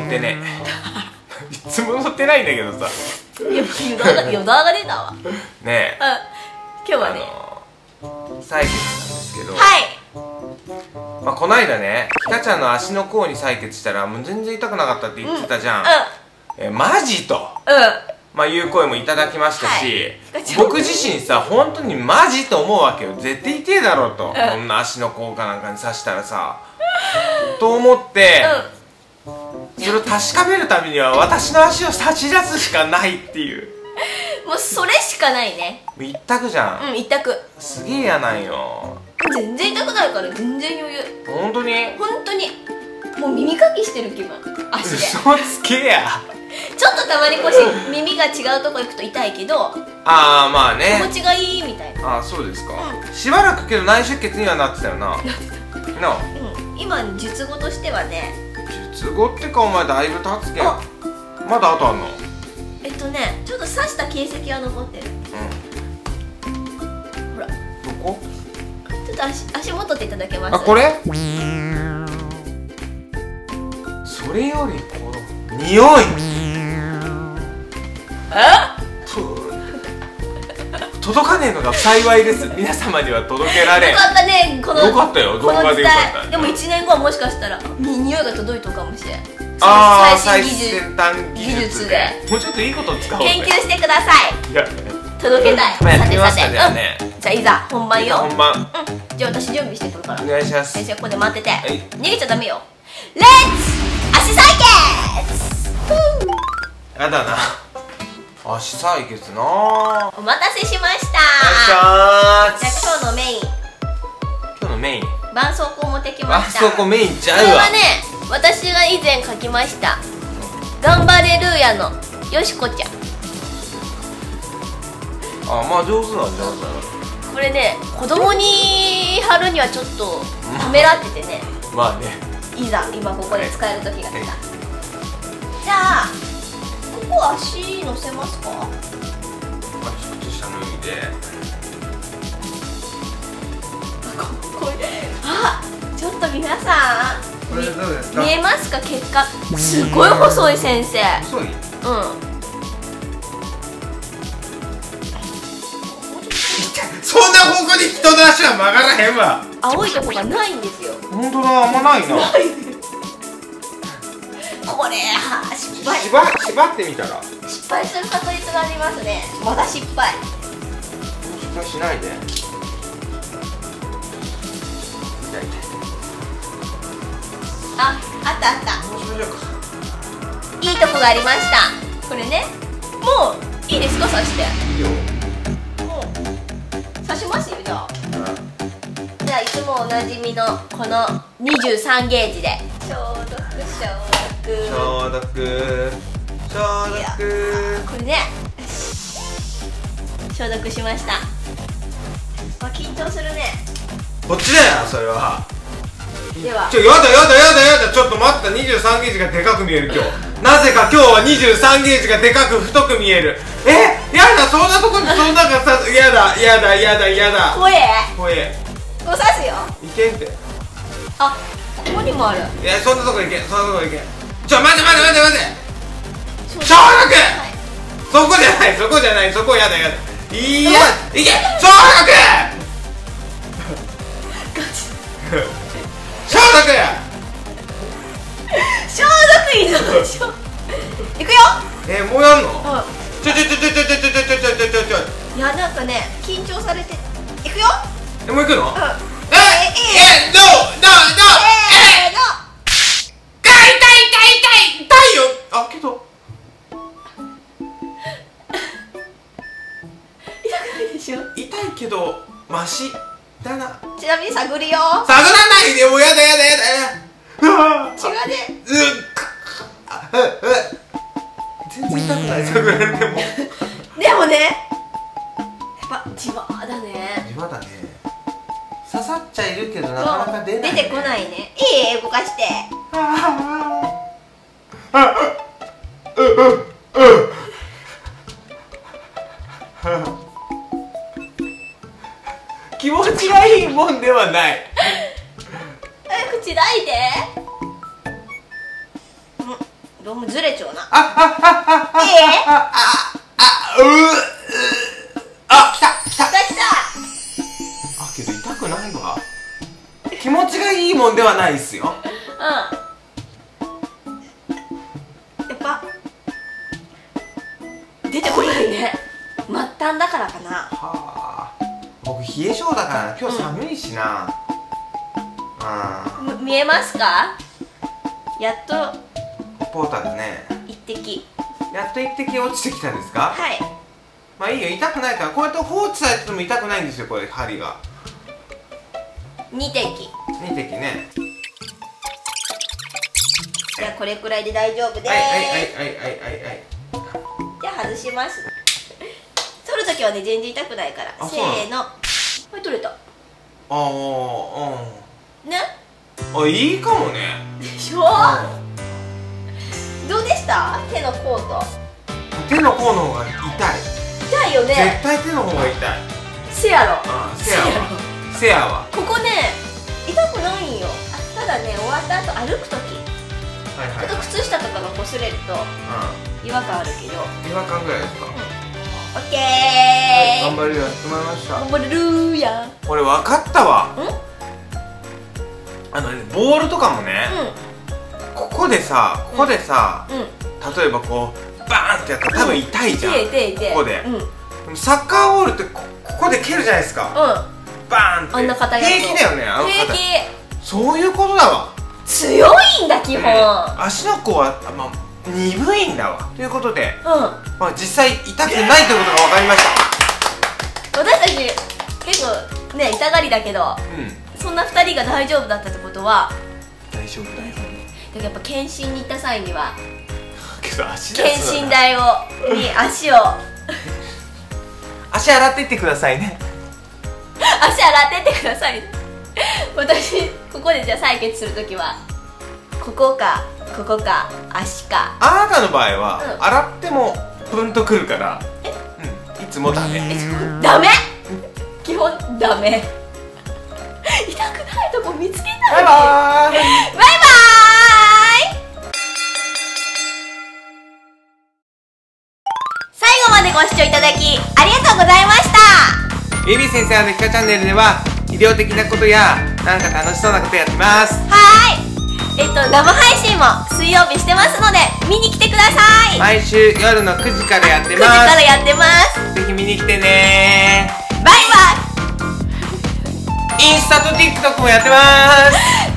乗ってね。いつも乗ってないんだけどさ。が出たわうんねえ。今日はね。採血なんですけど、はい。まあ、こないだねひかちゃんの足の甲に採血したらもう全然痛くなかったって言ってたじゃん、うえマジと。んうん。まあいう声もいただきましたし、はい。僕自身さ本当にマジと思うわけよ。絶対痛えだろうと、ん。こんな足の甲かなんかに刺したらさ。と思って、それを確かめるためには私の足を差し出すしかないっていう。もうそれしかないね。一択じゃん、うん一択。すげえやなんよ。全然痛くないから全然余裕。本当に？本当に。もう耳かきしてる気分。足で。ち嘘つけや。ょっとたまにこう耳が違うとこ行くと痛いけどああまあ気ね持ちがいいみたいな。ああそうですか、しばらくけど内出血にはなってたよな。なあ。うん。今術後としてはね術後ってかお前だいぶ経つけまだあとあんの？えっとねちょっと刺した形跡は残ってる。うん。ほら。どこ？ちょっと足足元っていただけます？あこれ？それよりこの匂い。え？届かねえのが幸いです。皆様には届けられん。よかったねこのよかったよ。動画で時よかった。代でも1年後はもしかしたらに匂いが届いとかもしれん。ああ最先端技術で。で。もうちょっといいこと使おうぜ。研究してください。いや。届けたい。まあやってみますかさてじゃあね。うん。じゃあいざ本番よ。本番。うん。じゃあ私準備してくるから。お願いします。先生ここで待ってて。い。逃げちゃダメよ。レッツ!足採血ふうやだな足採血な。あお待たせしました。じゃあ今日のメイン。今日のメイン。絆創膏持ってきまあした。そこメインちこゃうわ。れはね私が以前書きました「頑張れルーヤの。よしこちゃん。あまあ上手なん上手だこれね子供に貼るにはちょっとためらっててね。まあね。いざ今ここで使える時が来た。じゃあここ足乗せますか？足靴下脱いで。ちょっと皆さんか？見えますか？結果。すごい細い先生。細い？うん。そんな方向に人の足は曲がらへんわ。青いとこがないんですよ。本当だあんまないな。これは失敗。縛縛ってみたら？失敗する確率がありますね。まだ失敗。失敗しないで。痛い痛いああったあった。いいとこがありました。これね。もういいですか？刺して。いいよ。もう刺しますよ。じゃあじゃあいつもおなじみのこの23ゲージで消毒。消毒。これね。消毒しました。あ緊張するね。こっちだよそれは。では。ちょやだやだやだやだ。ちょっと待った。23ゲージがでかく見える今日。なぜか今日は23ゲージがでかく太く見える。え？やだそんなとこにそんながさやだやだやだやだ。声？怖えこう刺すよ。いけんって。あここにもある。いやそんなとこいけんそんなとこいけ。んちょ待て待て待て待て。消消毒はい。そこじゃないそこじゃないそこやだやだいや。い。け。消毒消毒消毒いいぞ消いくよ。えもうやんの？うちょちょちょちょちょちょちょちょちょちょちょんいやなんかね緊張されていくよえもう行くのうんどマシだな。ちなみに探るよ。探らないでもうやだやだやだ。やだうわ血がね。うっ。あうう全然痛くない探られてもでもねやっぱじわーだね。自だね。刺さっちゃいるけどなかなか出ない、出てこないね。いい動かして。気 はない。え口開いて。どうもずれちゃうな。ああああええああううあ来た来た。来た来た。あけど痛くないわ。気持ちがいいもんではないっすよ。うん。やっぱ出てこないね。末端だからかな冷え性だから今日寒いしな。うん。む見えますか？やっと。ポーターでね。一滴。やっと一滴落ちてきたんですか？はい。まあいいよ痛くないからこうやって放置されてても痛くないんですよこれ針が。二滴。2滴ね。じゃあこれくらいで大丈夫です、はいはいはいはいはいはい。はいじゃあ外します。取るときはね全然痛くないから。せーのはい取れた。ああねうん。あいいかもね。でしょ？どうでした？手の甲と。手の甲の方が痛い。痛いよね。絶対手の方が痛い。せやろ。あせやわ。せやわ。ここね痛くないんよ。あただね終わった後歩くときはいはい。ちょっと靴下とかが擦れると違和感あるけど。うん違和感ぐらいですか？オッケー。頑張りやってもらいました。頑張れるーや。ん俺分かったわ。うん？あのねボールとかもねここでさここでさうん。うん。例えばこうバーンってやったら多分痛いじゃん。痛い痛い痛い。ここで。うん。サッカーボールってこここで蹴るじゃないですか。バーンって。あんな硬い平気だよねあの平気。そういうことだわ。強いんだ基本。足の甲は、あまあ、鈍いんだわ。ということで、うん。まあ、実際痛くないということが分かりました。私たち結構ね痛がりだけどうん。そんな2人が大丈夫だったってことは大丈夫だよ。だからやっぱ検診に行った際にはけど足検診台をに 足を。足洗っていってくださいね。足洗ってってください 私ここでじゃあ採血するときはここかここか足か。あなたの場合は、うん。洗ってもプンとくるからえ？うん、いつもダメ。ダメ？基本ダメ。痛くないとこ見つけたいバイバーイ。バイバーイ。最後までご視聴いただきありがとうございました。ベビー先生のひかチャンネルでは医療的なことやなんか楽しそうなことやってます。はーいえっと生配信も水曜日してますので見に来てください、毎週夜の9時からやって9時まからやってますす。ぜひ見に来てね。バイバイ。インスタと TikTok もやってます